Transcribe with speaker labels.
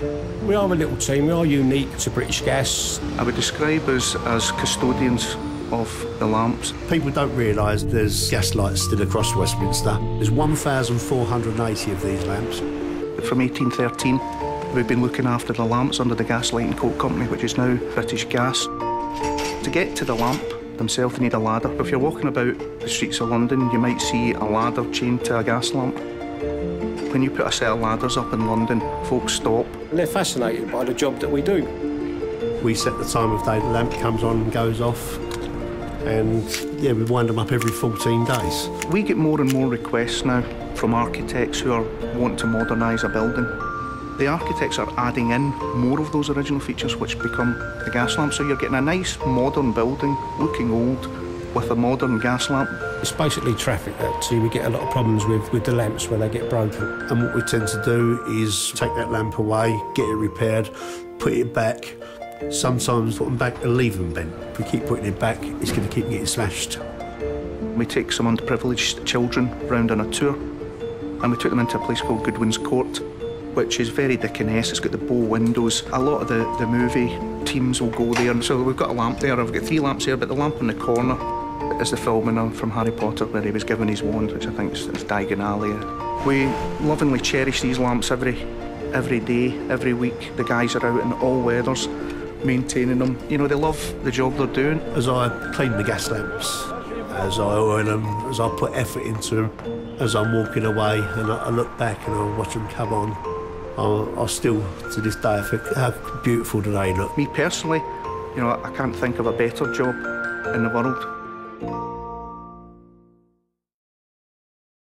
Speaker 1: We are a little team, we are unique to British Gas.
Speaker 2: I would describe us as custodians of the lamps.
Speaker 3: People don't realise there's gas lights still across Westminster. There's 1,480 of these lamps.
Speaker 2: From 1813, we've been looking after the lamps under the Gas Light and Coke Company, which is now British Gas. To get to the lamp themselves, they need a ladder. If you're walking about the streets of London, you might see a ladder chained to a gas lamp. When you put a set of ladders up in London, folks stop.
Speaker 1: And they're fascinated by the job that we do.
Speaker 3: We set the time of day the lamp comes on and goes off. And yeah, we wind them up every 14 days.
Speaker 2: We get more and more requests now from architects who are wanting to modernise a building. The architects are adding in more of those original features which become the gas lamp. So you're getting a nice modern building, looking old, with a modern gas lamp.
Speaker 1: It's basically traffic that see, we get a lot of problems with, with the lamps when they get broken.
Speaker 3: And what we tend to do is take that lamp away, get it repaired, put it back. Sometimes put them back and leave them bent. If we keep putting it back, it's going to keep getting smashed.
Speaker 2: We take some underprivileged children round on a tour and we took them into a place called Goodwin's Court, which is very Dickens. It's got the bow windows. A lot of the, the movie teams will go there. So we've got a lamp there. I've got three lamps here, but the lamp in the corner is the filming from Harry Potter where he was given his wand, which I think is, is Diagon Alley. We lovingly cherish these lamps every every day, every week. The guys are out in all weathers maintaining them. You know, they love the job they're doing.
Speaker 3: As I clean the gas lamps, as I oil them, as I put effort into them, as I'm walking away and I, I look back and I watch them come on, I, I still, to this day, I think how beautiful do they look.
Speaker 2: Me personally, you know, I can't think of a better job in the world thank you